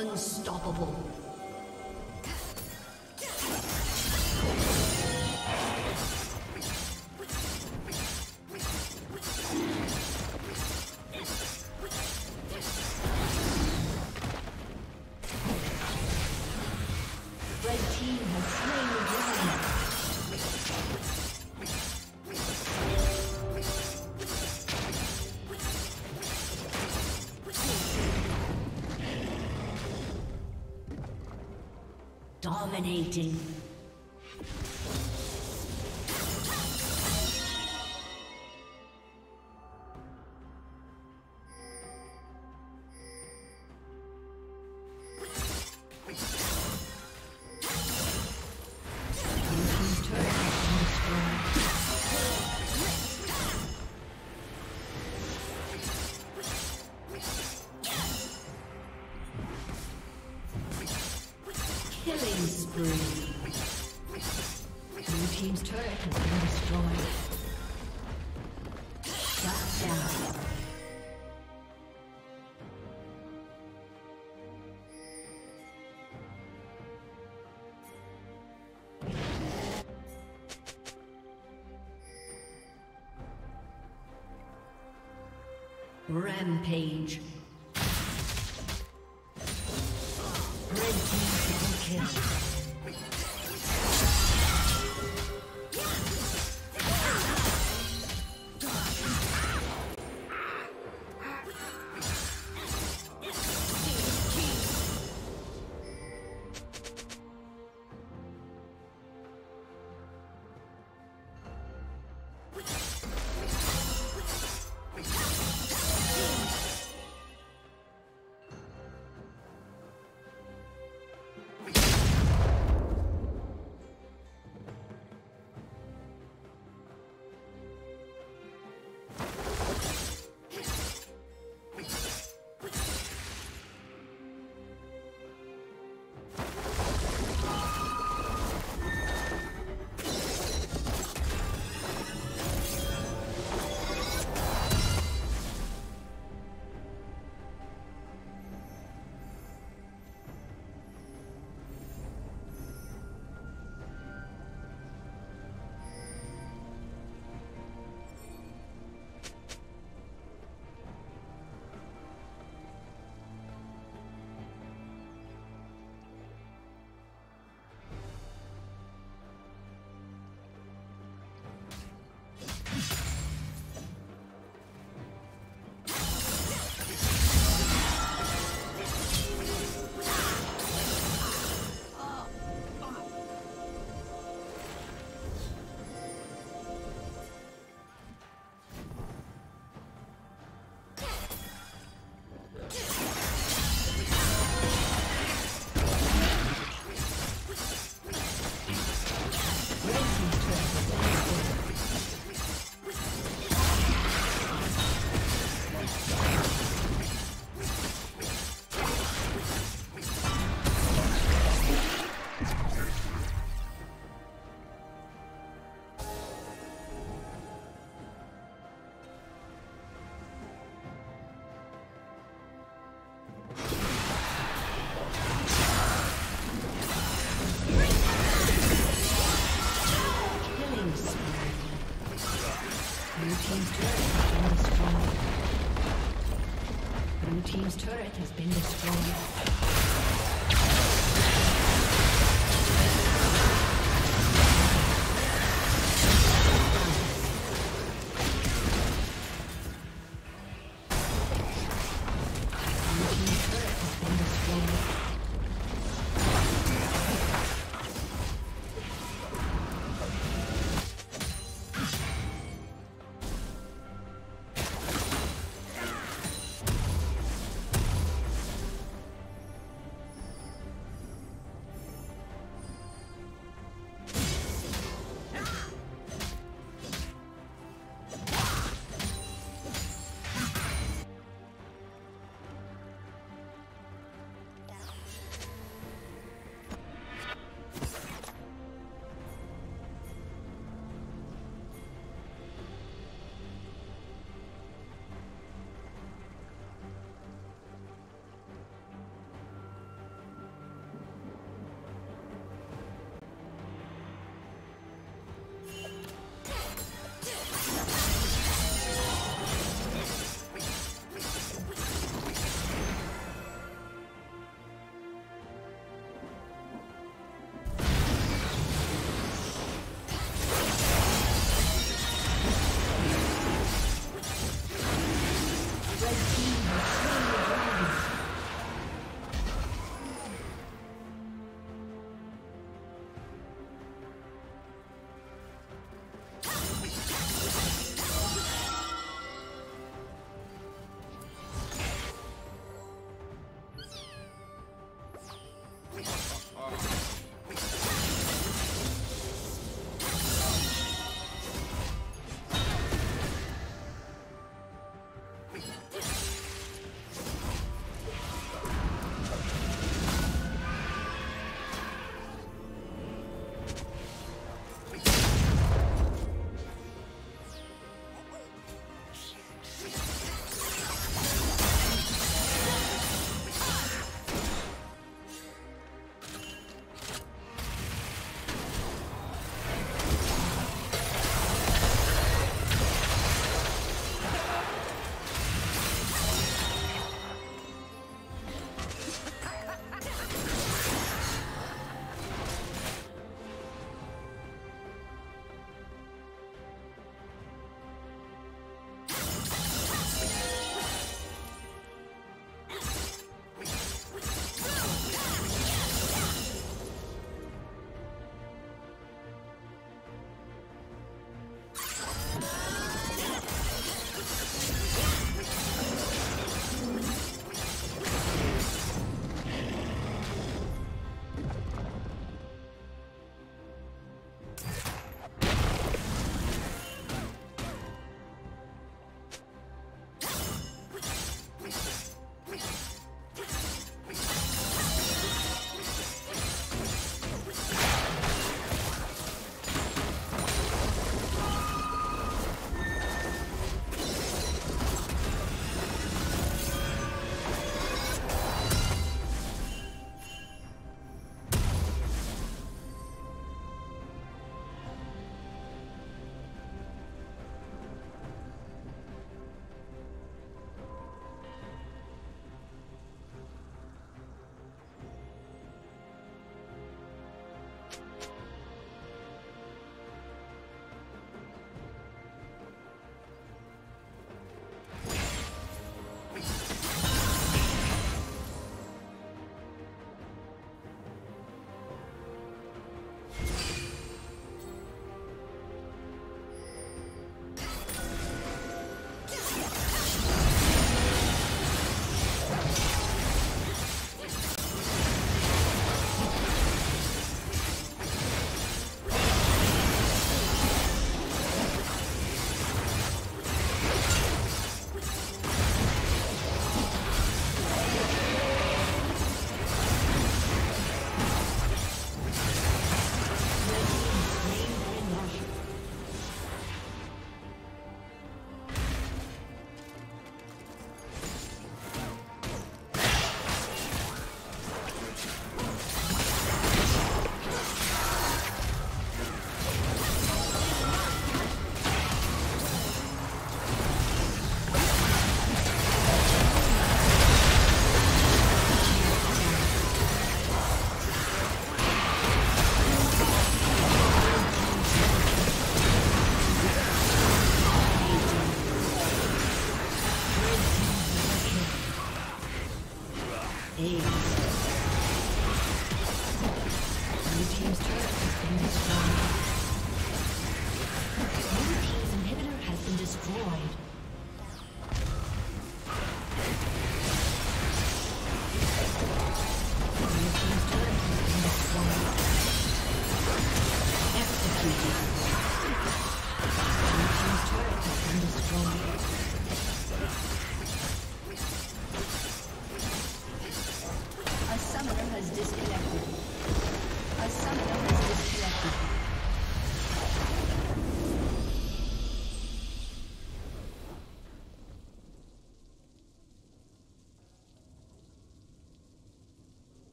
Unstoppable. Dominating. Killing spree. Blue team's turret has been destroyed. Shut down. Rampage.